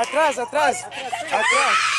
Atrás, atrás, atrás. atrás.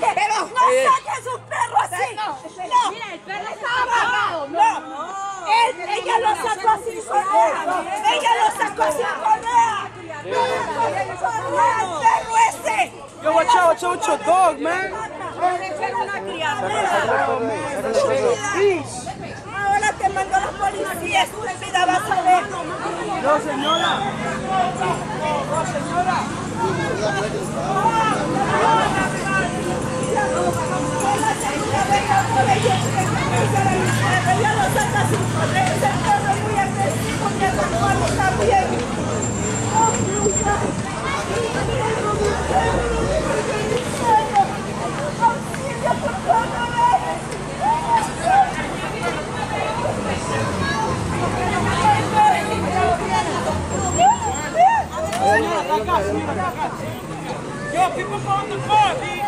No saque! ¡No saque a su perro así! ¡No! ¡Mira, el perro está! ¡No! Él, ella lo sacó sin correa. ¡Ella lo sacó sin correa! ¡No lo sacó sin correa, el perro ese! Yo, watch out, watch out your dog, man. Ahora te mando a la policía, estúpida, vas a ver. No, señora. No, señora. Ella lo saca sin correa, ese perro es muy agresivo, mi hermano también. Auxilio, por favor. Yo, people go on the car, B.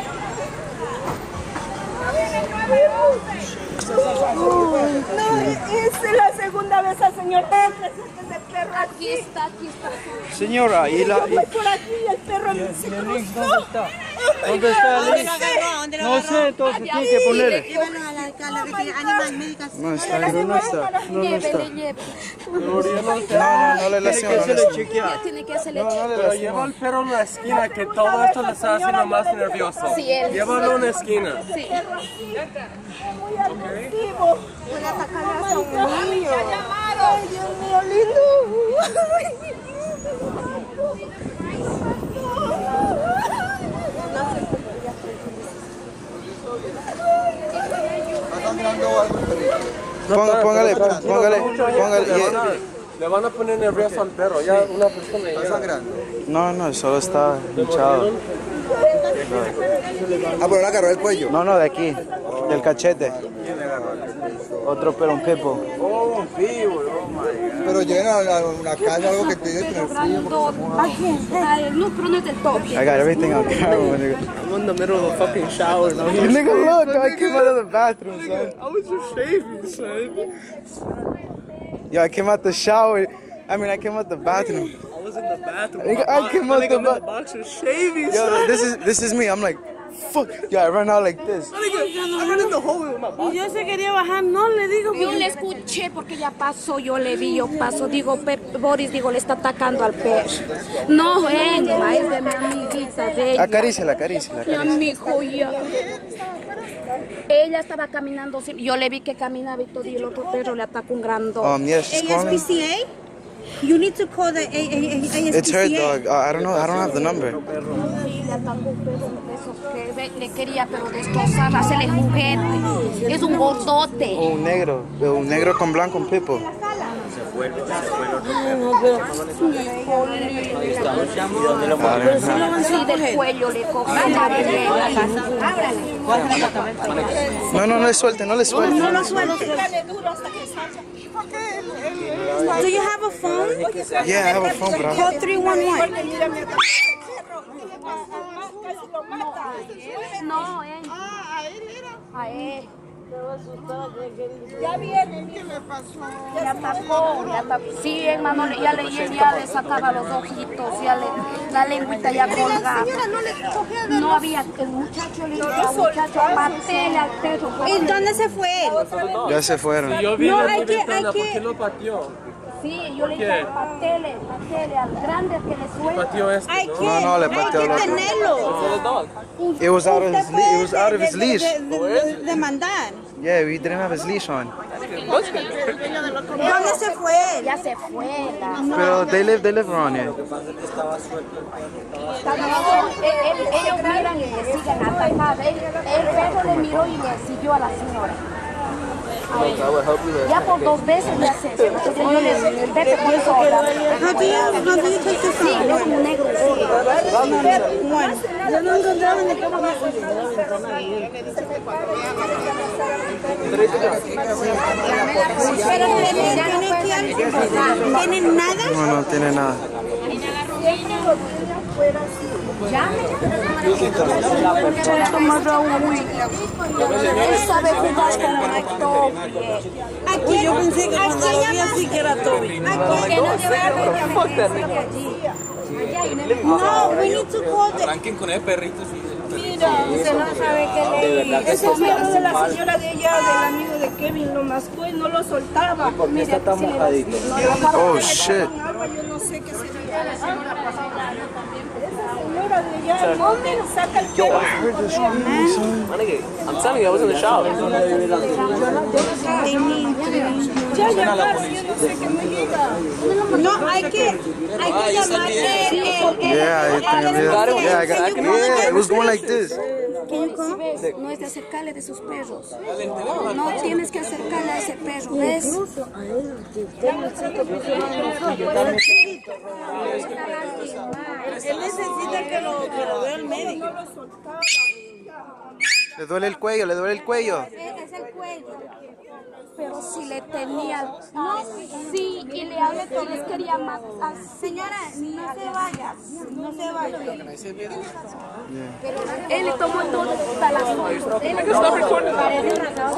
No, es la segunda vez al señor ese perro aquí. está, aquí está. Señora, y la... Por aquí el perro se cruzó. ¿Dónde está el No sé, entonces tiene que ponerle. La, la. No está, no, no está. No, no está. No, le lesiona. No le Ya tiene que hacerle Pero lleva al perro a una esquina que todo esto le está haciendo más nervioso. Llévalo a una esquina. Sí. Muy agresivo. Voy a atacar a un niño. Ay, Dios mío, lindo. Póngale, póngale, póngale, póngale. Le van a poner nervioso al perro. Ya una persona ya. No, no, solo está hinchado. Ah, pero le agarró el cuello. No, no, de aquí, del cachete. Otro pero un pepo. Oh, un. Pero lleguen a la- una casa, algo que te diga tener frío. Ay, no, pero no es del top. I got everything on camera, nigga. I'm in the middle of a fucking shower. No, You nigga, look, I came out of the bathroom, son. I was just shaving, son. Yo, I came out the shower. I mean, I came out the bathroom. I was in the bathroom. Nigga, I came out Nigga, the I'm in the ba- boxer shaving, Yo, son. this is this is me. I'm like, fuck. Yo, I run out like this. I ran in the hallway with my boxer. Yo se quería bajar, no le digo. Yo le escuché porque ya pasó, yo le vi, yo paso, digo, Pep- Boris, digo, le está atacando al perro. No, Emma, es de mi amiguita, de ella. Acaríciala, acaríciala, mi hijo, ya. Ella estaba caminando, yo le vi que caminaba y todo, y el otro perro le atacó un grandón. Um, yeah, she's calling. ASPCA? You need to call the A- A- A- It's her ASPCA. dog. Uh, I don't know. I don't have the number. Sí, le atacó un perro le quería, pero destrozar, hacerle juguete. Es un gordote. Un negro, un negro con blanco, un pipo. No, no, no le suelte, no le suelte. No lo suelte. Do you have a phone? Yeah, I have a phone, bro. Call 311. No, él. A él. Ya viene, ¿qué le pasó? Le atacó, le atacó. Sí, hermano, ya le, ya, ya le sacaba los ojitos, ya le, la lengüita ya colgaba. No había, el muchacho le dijo muchacho, patele al perro. ¿Y dónde se fue? Ya se fueron. Yo vi No, hay que- hay ¿por que- qué lo pateó? Sí, yo le dije, patele, patele al grande que le suelta. Pateó este, Hay ¿no? que, No, no, le hay pateó que al otro. tenerlo. It was out of his, it was out of his De- leash. de- de- de- Demandar. Yeah, we didn't have his leash on. ¿Dónde se fue él? Ya se fue. Pero they live, they live around here. Él- él- ellos miran y le siguen atacando. Él- El perro le miró y le siguió a la señora. Ya por dos veces le hace eso. Entonces yo le vete por sola. Sí, negro. Bueno, yo no encontraba ni cómo me Pero ¿tienen nada? No, no tiene nada. Sabe jugar con Héctor. Aquí yo pensé que vi así que era Toby. No we need to call the... Arranquen con el perrito, sí. Mira, usted no sabe qué le Ese es miedo de la señora de ella, del amigo de Kevin, lo mascó y no lo soltaba. Porque está tan mojadito. Oh, shit. Yo no sé qué sería. Esa señora de allá, ¿dónde saca el pelo? I'm telling you, I was in the shop. Ya llamar, yo no sé qué me diga. No, hay que, hay que llamar eh, eh, Yeah, I think I did. Yeah, I got, yeah, it was going like this. No es de acercarle de sus perros. No tienes que acercarle a ese perro, ¿ves? Él necesita que lo, que lo vea el médico. Le duele el cuello, le duele el cuello. Es el cuello. Pero si le tenía, no, sí, y le que les quería matar. Señora, no se vaya, no se vaya. Él le tomó las fotos. Él le tomó